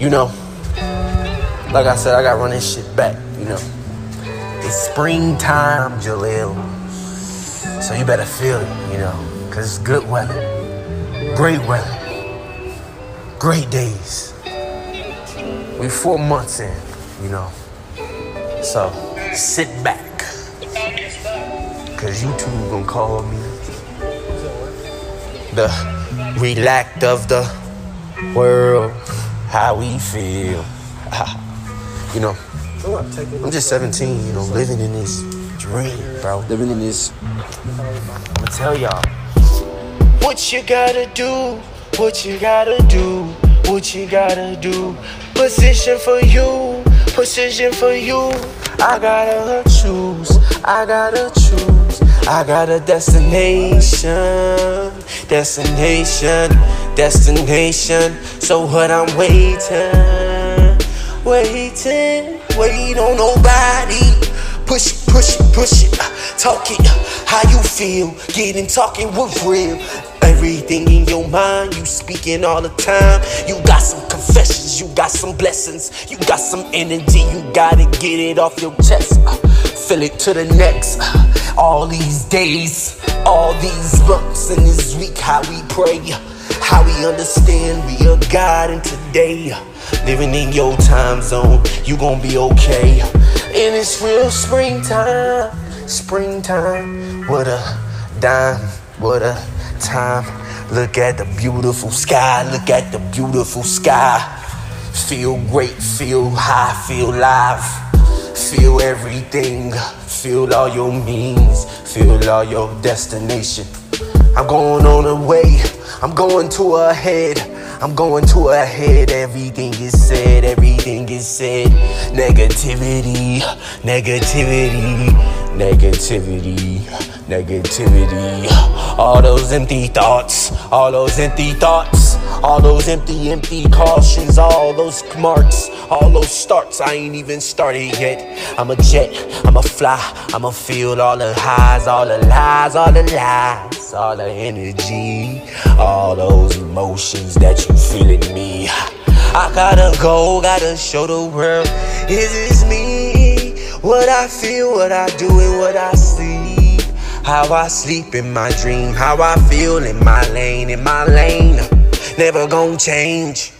You know, like I said, I gotta run this shit back, you know. It's springtime, Jaleel. So you better feel it, you know, because it's good weather, great weather, great days. We four months in, you know. So sit back. Cause you two gonna call me the relaxed of the world. How we feel. Ah, you know, I'm just 17, you know, living in this dream, bro. Living in this. I'm gonna tell y'all. What you gotta do, what you gotta do, what you gotta do. Position for you, position for you. I gotta choose, I gotta choose. I got a destination, destination, destination. So what I'm waiting, waiting, wait on nobody. Push it, push it, push it. Uh, talk it, uh, how you feel. Getting talking with real. Everything in your mind, you speaking all the time. You got some confessions, you got some blessings, you got some energy, you gotta get it off your chest. Uh, feel it to the next. Uh. All these days, all these months, and this week, how we pray, how we understand we are God, and today, living in your time zone, you gonna be okay. And it's real springtime, springtime. What a dime, what a time. Look at the beautiful sky, look at the beautiful sky. Feel great, feel high, feel live. Feel everything, feel all your means, feel all your destination. I'm going on a way, I'm going to a head, I'm going to a head. Everything is said, everything is said. Negativity, negativity, negativity, negativity. All those empty thoughts, all those empty thoughts, all those empty, empty cautions, all those marks, all those starts. I ain't even started yet. I'm a jet, I'm a fly, I'ma feel all the highs, all the lies, all the lies, all the energy, all those emotions that you feel in me. I gotta go, gotta show the world. Is this me? What I feel, what I do, and what I see. How I sleep in my dream, how I feel in my lane, in my lane. Never gonna change.